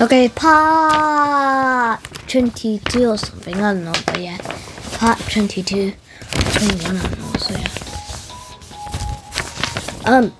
Okay, part 22 or something. I don't know, but yeah. Part 22. 21, I don't know, so yeah. Um,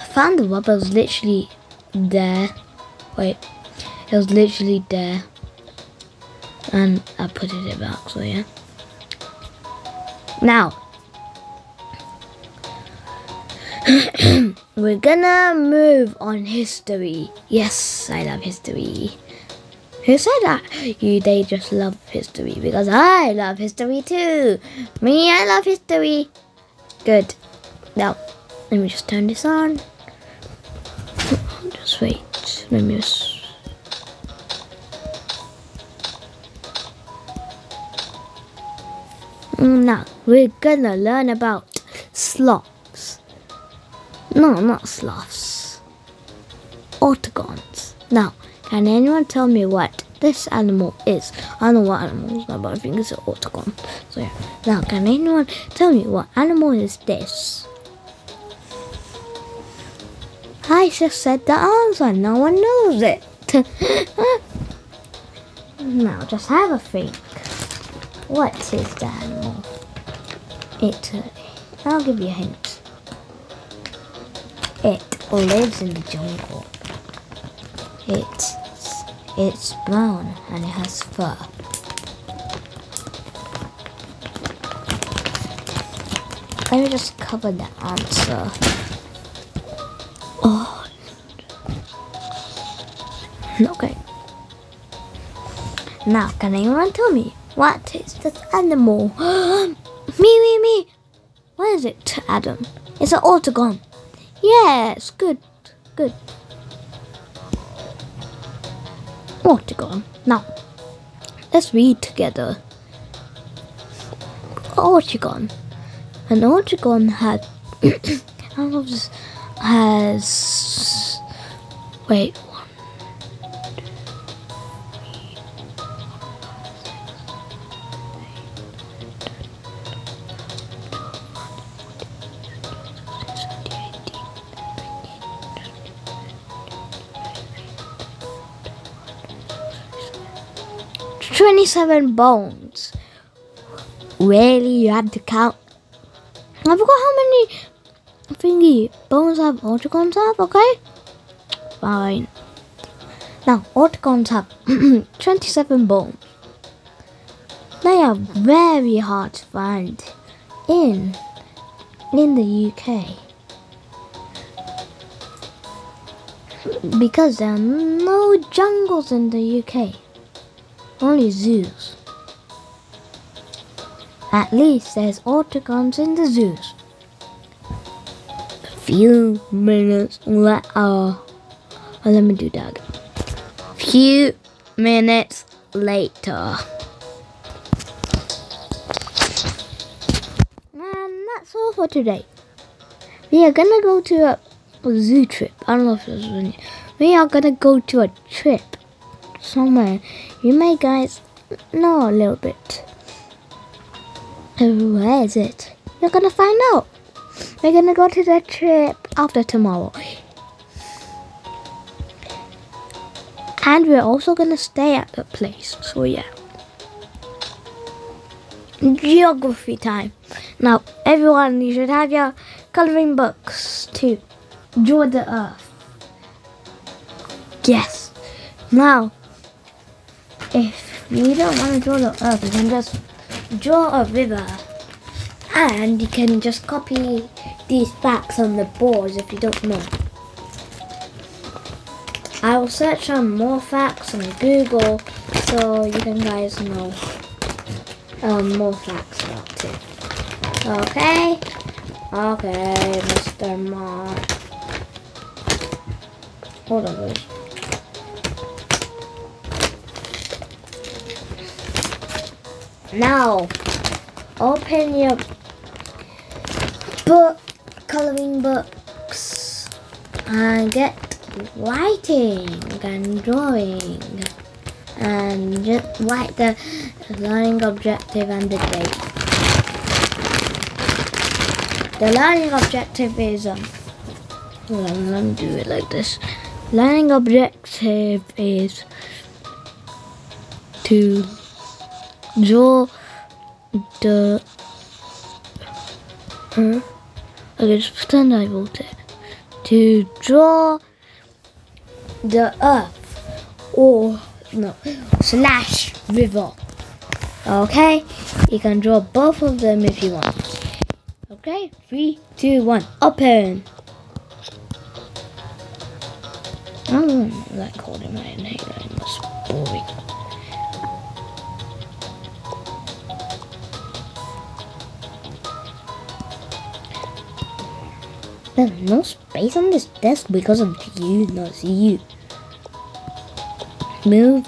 I found the rubber was literally there. Wait, it was literally there. And I put it back, so yeah. Now, we're gonna move on history. Yes, I love history. Who said that? You, they just love history because I love history too. Me, I love history. Good. Now, let me just turn this on. Just wait. Let me just. Mm, now, we're gonna learn about sloths. No, not sloths. Autogons. Now, can anyone tell me what this animal is? I don't know what animal is, but I think it's an autogon. So yeah. Now, can anyone tell me what animal is this? I just said the answer. No one knows it. now, just have a think. What is the animal? It. Uh, I'll give you a hint. It lives in the jungle. It's it's brown and it has fur. Let me just cover the answer. Oh. Okay. Now, can anyone tell me what is this animal? me, me, me. What is it, Adam? It's an autogon. Yes, good, good. Autogon. Now, let's read together. Autogon. An autogon had. Has. Wait. One, Twenty-seven bones. Really, you had to count. I forgot how many thingy bones have autogons have. Okay, fine. Now autogons have twenty-seven bones. They are very hard to find in in the UK because there are no jungles in the UK, only zoos. At least there's autogons in the zoos. A few minutes later, oh, let me do that. Few minutes later. And that's all for today. We are gonna go to a, zoo trip. I don't know if this is We are gonna go to a trip somewhere. You may guys know a little bit. Where is it? You're gonna find out. We're gonna go to the trip after tomorrow. And we're also gonna stay at the place. So yeah. Geography time. Now, everyone, you should have your coloring books to draw the earth. Yes. Now, if you don't want to draw the earth, you can just draw a river. And you can just copy these facts on the boards if you don't know. I will search on more facts on Google so you can guys know um, more facts about it. Okay? Okay, Mr. Ma. Hold on, Now, open your book, coloring books, and get writing and drawing, and just write the learning objective and the date. The learning objective is um. On, let me do it like this. Learning objective is to draw the her. Okay, just pretend I wrote it. To draw the earth or no slash river. Okay, you can draw both of them if you want. Okay, three, two, one, open. I don't like holding my boring. There's no space on this desk because of you, not you. Move.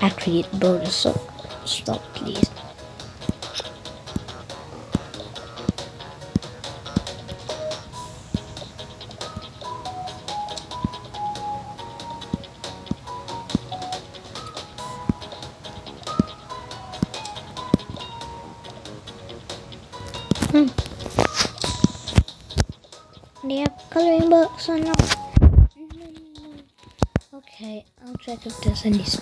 Actually, bro, stop, stop, please. Check if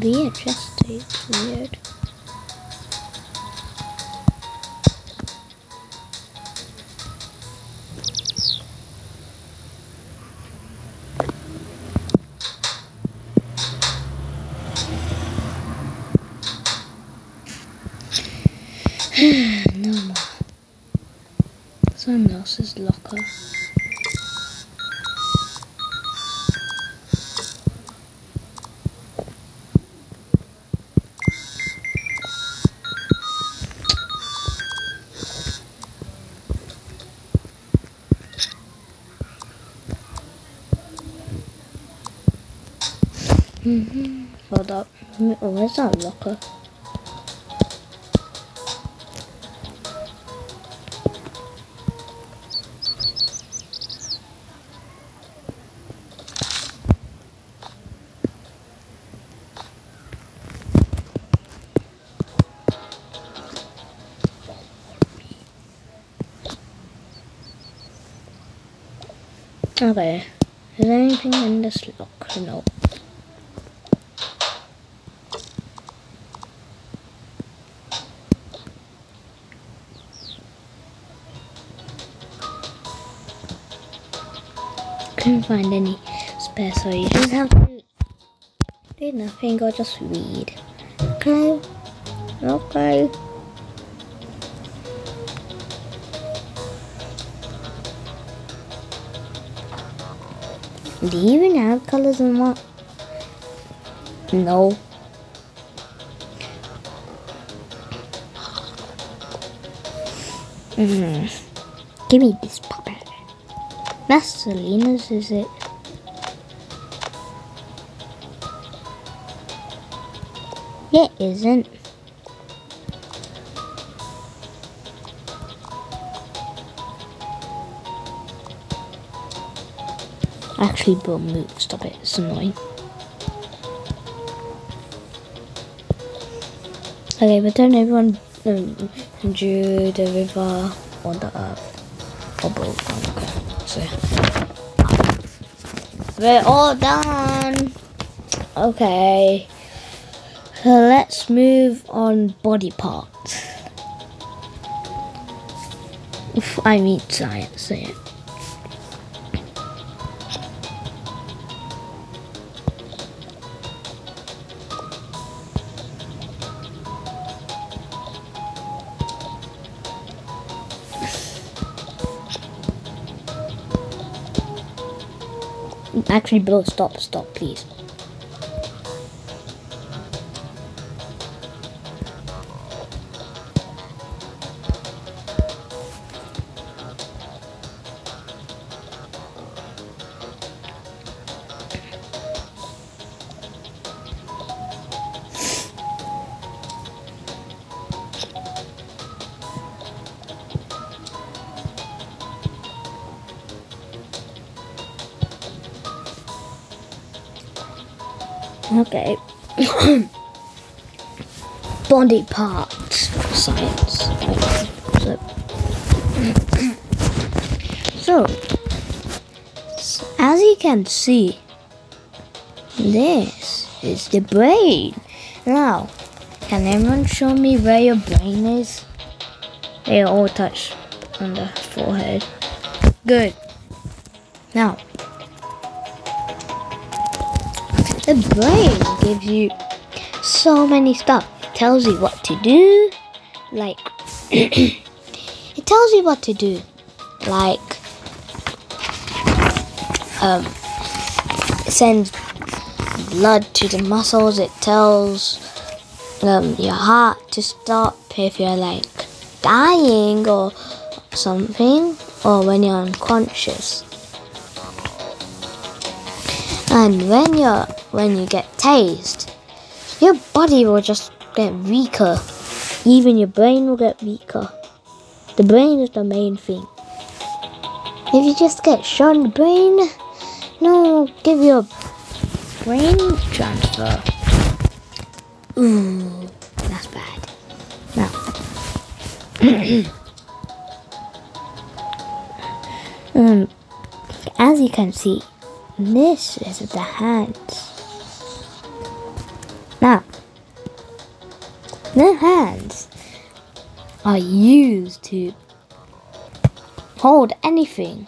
weird, just it's weird. no more. Someone else's locker. Mm-hmm. Hold up. Oh, where's that locker? Okay. Is there anything in this locker? No. Find any spare, so you just have to do nothing or just read. Okay? Okay. Do you even have colors in what? No. Mm. Give me this puppet. That's Selena's, is it? It isn't. Actually, Bill, move. Stop it. It's annoying. Okay, but then everyone um, drew the river on the earth. Or both. We're all done. Okay. So let's move on body parts. I mean science, yeah. Actually, bro, stop, stop, please. Okay. Body parts science. So, so, as you can see, this is the brain. Now, can anyone show me where your brain is? They all touch on the forehead. Good. Now, the brain gives you so many stuff. It tells you what to do. Like, it tells you what to do. Like, um, it sends blood to the muscles. It tells um, your heart to stop if you're like dying or something, or when you're unconscious. And when you're when you get tased, your body will just get weaker. Even your brain will get weaker. The brain is the main thing. If you just get shot in the brain, no give you a brain transfer. Ooh, that's bad. Now, um, as you can see, this is the hands. Now, the hands are used to hold anything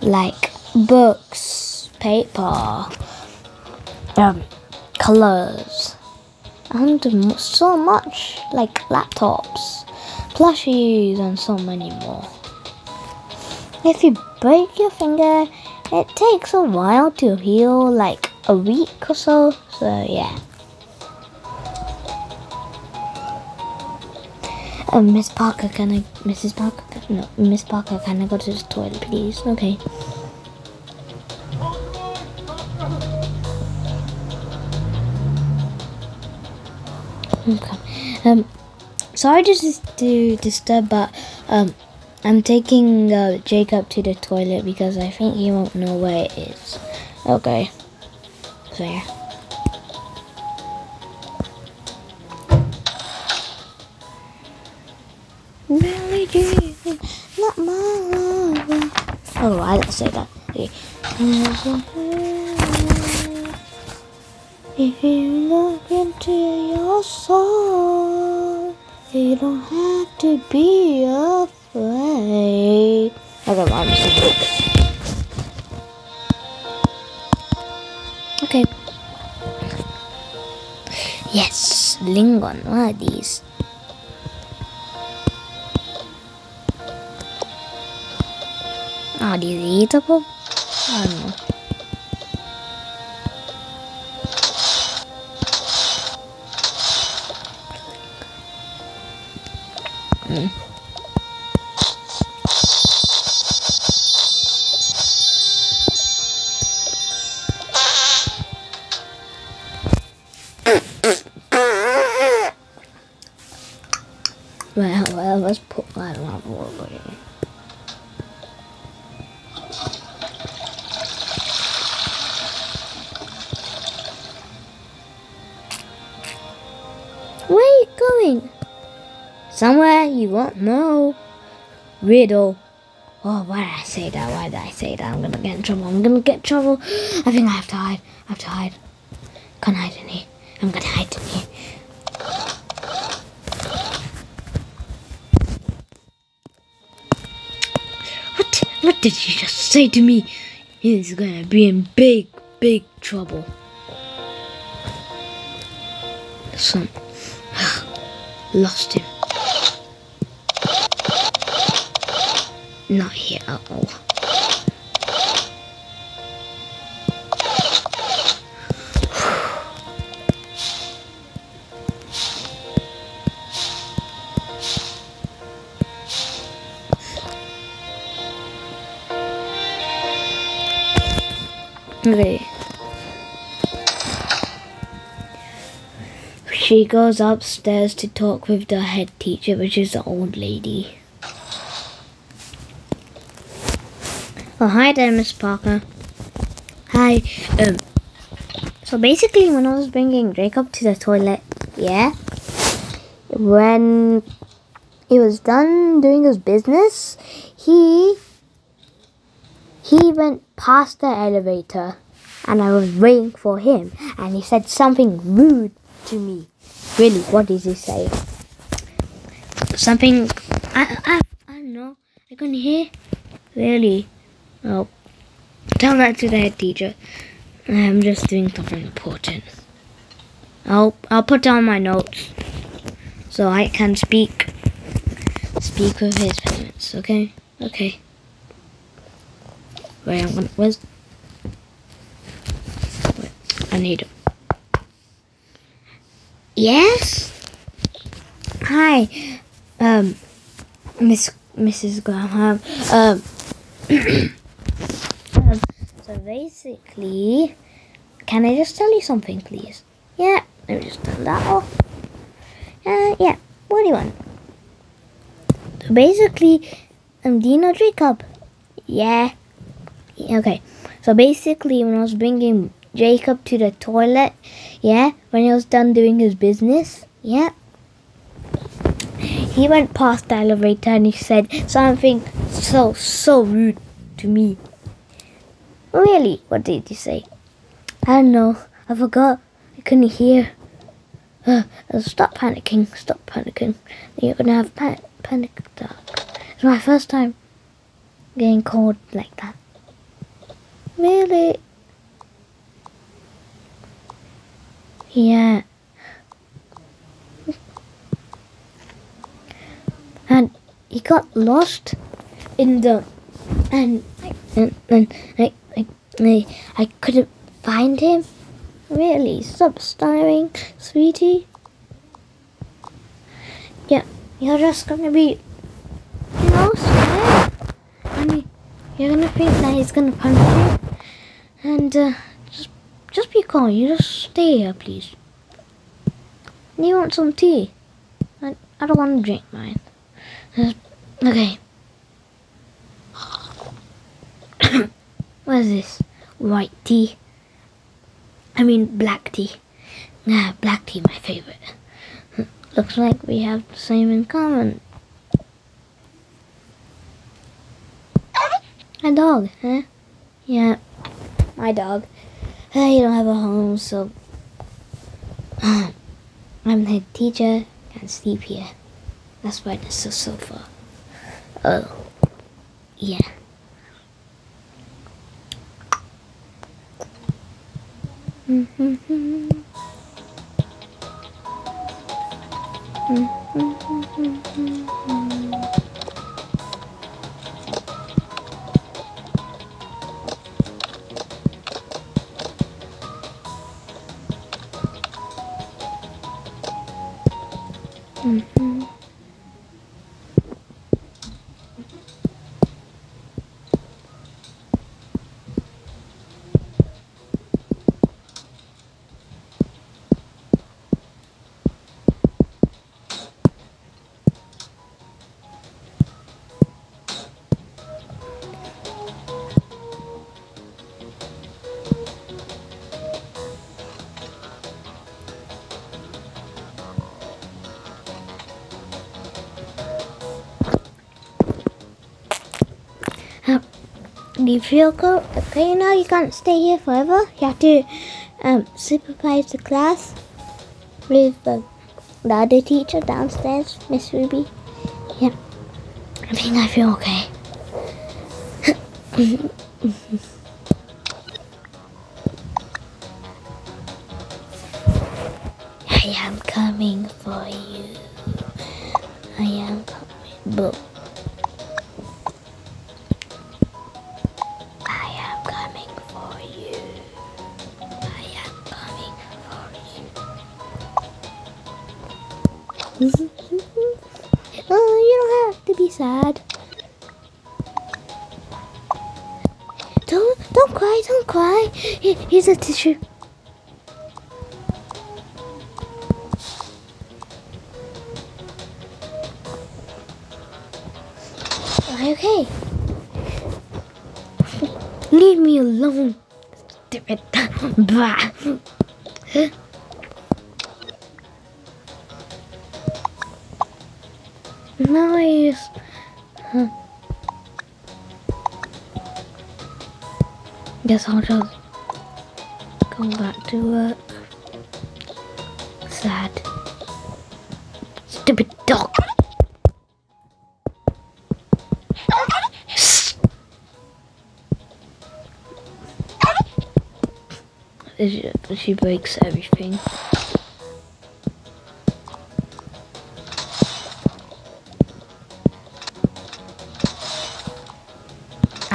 like books, paper, um, colors, and so much like laptops, plushies, and so many more. If you break your finger, it takes a while to heal, like a week or so. So yeah. Um, Miss Parker, can I, Mrs. Parker, no, Miss Parker, can I go to the toilet, please? Okay. Okay. Um, sorry just to disturb, but um, I'm taking uh, Jacob to the toilet because I think he won't know where it is. Okay. Yeah. Billie not. Oh, I didn't say that. Okay. If you look into your soul, you don't have to be afraid. Okay, well, I'm just Okay. Yes, Lingon. What are these? Are these eatable? I don't know. Put that on over here. Where are you going? Somewhere you won't know. Riddle. Oh, why did I say that? Why did I say that? I'm gonna get in trouble. I'm gonna get trouble. I think I have to hide. I have to hide. Can't hide here. I'm gonna hide What? Did you just say to me? He's gonna be in big, big trouble. Son. Lost him. Not here at all. She goes upstairs to talk with the head teacher, which is the old lady. Oh, hi there, Miss Parker. Hi. Um. So basically, when I was bringing Jacob to the toilet, yeah, when he was done doing his business, he he went past the elevator, and I was waiting for him, and he said something rude to me. Really, what did he say? Something I I I don't know. I couldn't hear. Really. Oh, tell that to the head teacher. I'm just doing something important. I'll I'll put down my notes so I can speak speak with his parents. Okay, okay. Wait, I'm gonna. Where's? I need. Yes. Hi, um, Miss Mrs. Graham. Um. um, so basically, can I just tell you something, please? Yeah, let me just turn that off. Uh, yeah, what do you want? So basically, you know Jacob? Yeah, Okay, so basically, when I was bringing Jacob to the toilet, yeah, when he was done doing his business, yeah, he went past the elevator and he said something so, so rude to me. Really? What did he say? I don't know. I forgot. I couldn't hear. Uh, stop panicking. Stop panicking. You're gonna have pa- panic attack. It's my first time getting called like that. Really? Yeah. And he got lost in the and and, and I, I, I, I couldn't find him. Really? Stop staring, sweetie. Yeah, you're just gonna be, you know, scared. I mean, you're gonna think that he's gonna punch you. And, uh, just, be calm. You just stay here, please. Do You want some tea? I, I don't want to drink mine. Uh, okay. what is this? White tea. I mean black tea. Yeah, black tea, my favorite. Looks like we have the same in common. A dog, huh? Yeah, my dog. You don't have a home, so um, I'm the teacher. Can't sleep here. That's why there's so sofa. Oh, yeah. Do you feel go okay now? You can't stay here forever. You have to um, supervise the class with the, the other teacher downstairs, Miss Ruby. Yeah, I think I feel okay. oh, you don't have to be sad. Don't Don't cry, don't cry. Here, here's a tissue. Okay? Leave me alone. Stupid. Bah. Nice. Guess I'll just go back to work. Sad. Stupid dog. She breaks everything.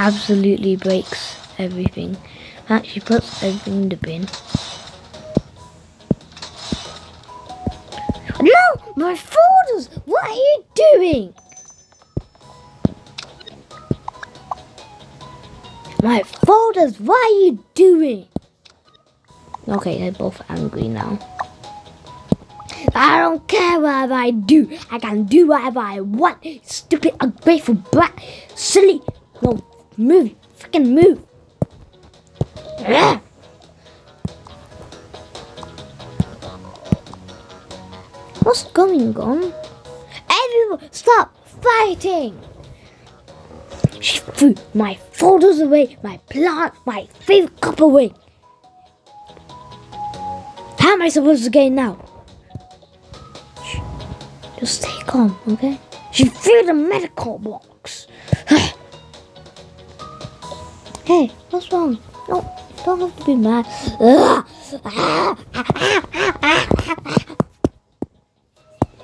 Absolutely breaks everything. Actually puts everything in the bin. No! My folders! What are you doing? My folders! What are you doing? Okay, they're both angry now. I don't care whatever I do. I can do whatever I want. Stupid, ungrateful brat. Silly. No, move. Freaking move. Ugh. What's going on? Everyone, stop fighting! She threw my folders away, my plant, my favorite cup away. How am I supposed to get now? Just stay calm, okay? She threw the medical box. hey, what's wrong? No, don't have to be mad.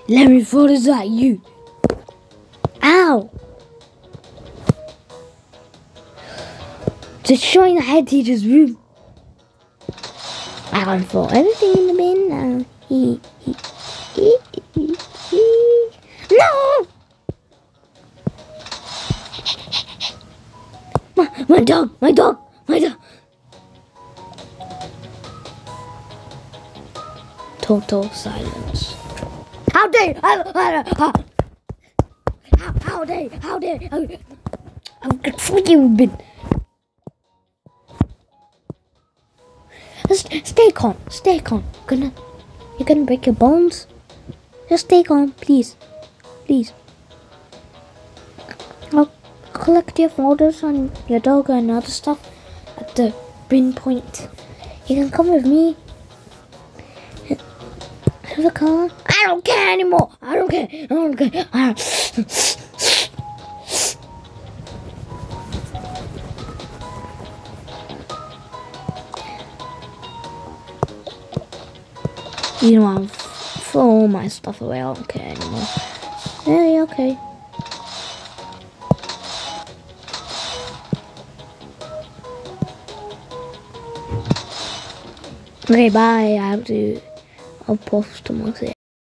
Let me throw this at you. Ow! Destroying the head teacher's room. I can throw everything in the bin now. He, he, he, My, dog, my dog, my dog. Total silence. How dare how, how, how, dare how dare I'm gonna freaking bin. Just stay calm, stay calm. Gonna you're gonna break your bones. Just stay calm, please. Please. I'll collect your folders on your dog and other stuff at the bin point. You can come with me. Have a car. I don't care anymore. I don't care. I don't care. I don't... You know, I'll throw all my stuff away. I don't care anymore. Yeah, okay. Okay, bye. I have to. I'll post tomorrow.